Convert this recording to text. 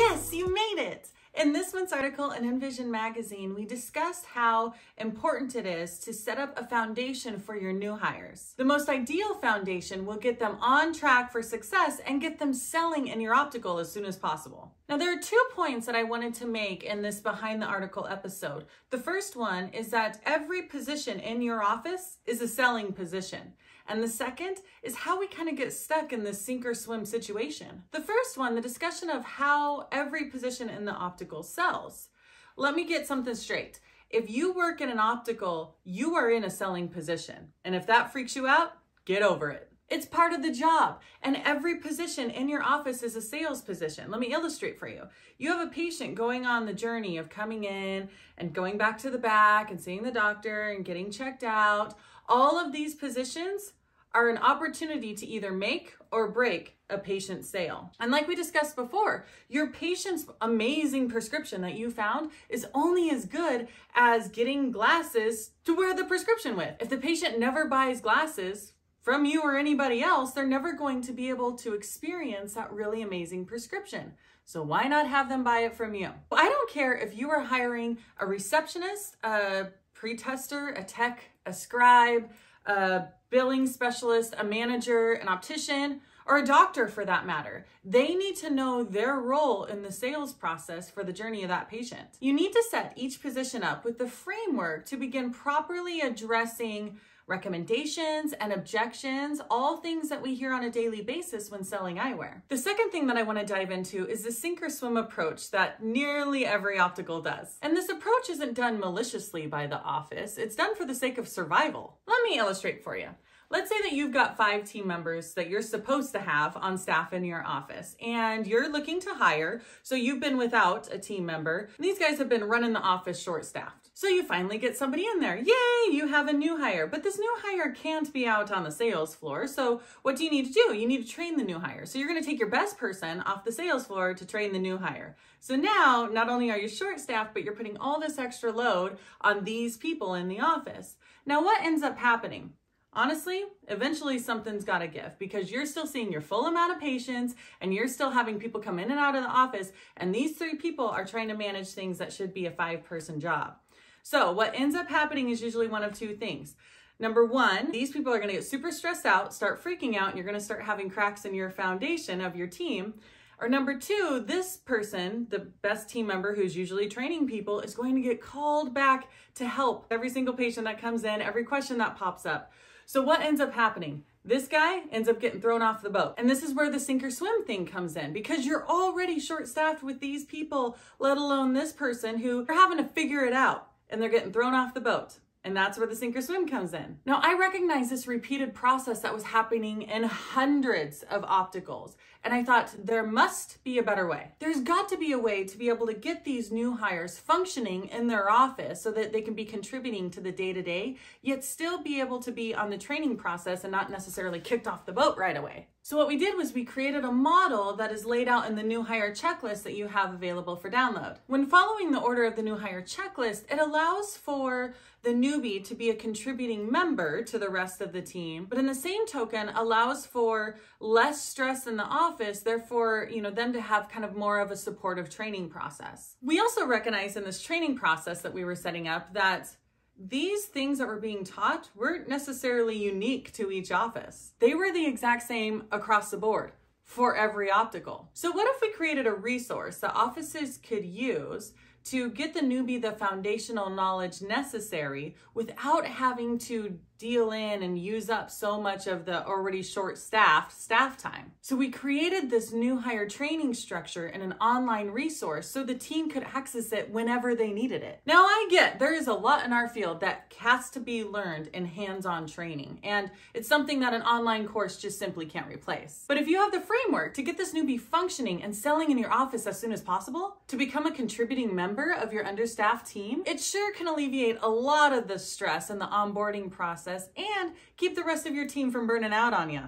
Yes, you made it! In this month's article in INVISION Magazine, we discussed how important it is to set up a foundation for your new hires. The most ideal foundation will get them on track for success and get them selling in your optical as soon as possible. Now, there are two points that I wanted to make in this behind the article episode. The first one is that every position in your office is a selling position. And the second is how we kind of get stuck in this sink or swim situation. The first one, the discussion of how every position in the optical sells. Let me get something straight. If you work in an optical, you are in a selling position. And if that freaks you out, get over it. It's part of the job. And every position in your office is a sales position. Let me illustrate for you. You have a patient going on the journey of coming in and going back to the back and seeing the doctor and getting checked out. All of these positions are an opportunity to either make or break a patient sale. And like we discussed before, your patient's amazing prescription that you found is only as good as getting glasses to wear the prescription with. If the patient never buys glasses, from you or anybody else, they're never going to be able to experience that really amazing prescription. So why not have them buy it from you? I don't care if you are hiring a receptionist, a pre-tester, a tech, a scribe, a billing specialist, a manager, an optician, or a doctor for that matter. They need to know their role in the sales process for the journey of that patient. You need to set each position up with the framework to begin properly addressing recommendations and objections, all things that we hear on a daily basis when selling eyewear. The second thing that I want to dive into is the sink or swim approach that nearly every optical does. And this approach isn't done maliciously by the office, it's done for the sake of survival. Let me illustrate for you. Let's say that you've got five team members that you're supposed to have on staff in your office and you're looking to hire. So you've been without a team member. These guys have been running the office short staffed. So you finally get somebody in there. Yay, you have a new hire. But this new hire can't be out on the sales floor. So what do you need to do? You need to train the new hire. So you're going to take your best person off the sales floor to train the new hire. So now not only are you short staffed, but you're putting all this extra load on these people in the office. Now what ends up happening? Honestly, eventually something's got to give because you're still seeing your full amount of patients and you're still having people come in and out of the office. And these three people are trying to manage things that should be a five person job. So what ends up happening is usually one of two things. Number one, these people are going to get super stressed out, start freaking out, and you're going to start having cracks in your foundation of your team. Or number two, this person, the best team member who's usually training people, is going to get called back to help every single patient that comes in, every question that pops up. So what ends up happening? This guy ends up getting thrown off the boat. And this is where the sink or swim thing comes in because you're already short staffed with these people, let alone this person who are having to figure it out and they're getting thrown off the boat. And that's where the sink or swim comes in. Now, I recognize this repeated process that was happening in hundreds of opticals. And I thought there must be a better way. There's got to be a way to be able to get these new hires functioning in their office so that they can be contributing to the day to day, yet still be able to be on the training process and not necessarily kicked off the boat right away. So what we did was we created a model that is laid out in the new hire checklist that you have available for download. When following the order of the new hire checklist, it allows for the newbie to be a contributing member to the rest of the team, but in the same token allows for less stress in the office, therefore, you know, them to have kind of more of a supportive training process. We also recognize in this training process that we were setting up that these things that were being taught weren't necessarily unique to each office. They were the exact same across the board for every optical. So what if we created a resource that offices could use to get the newbie the foundational knowledge necessary without having to deal in and use up so much of the already short staffed staff time. So we created this new hire training structure in an online resource so the team could access it whenever they needed it. Now I get there is a lot in our field that has to be learned in hands-on training and it's something that an online course just simply can't replace. But if you have the framework to get this newbie functioning and selling in your office as soon as possible, to become a contributing member of your understaffed team, it sure can alleviate a lot of the stress in the onboarding process process and keep the rest of your team from burning out on you.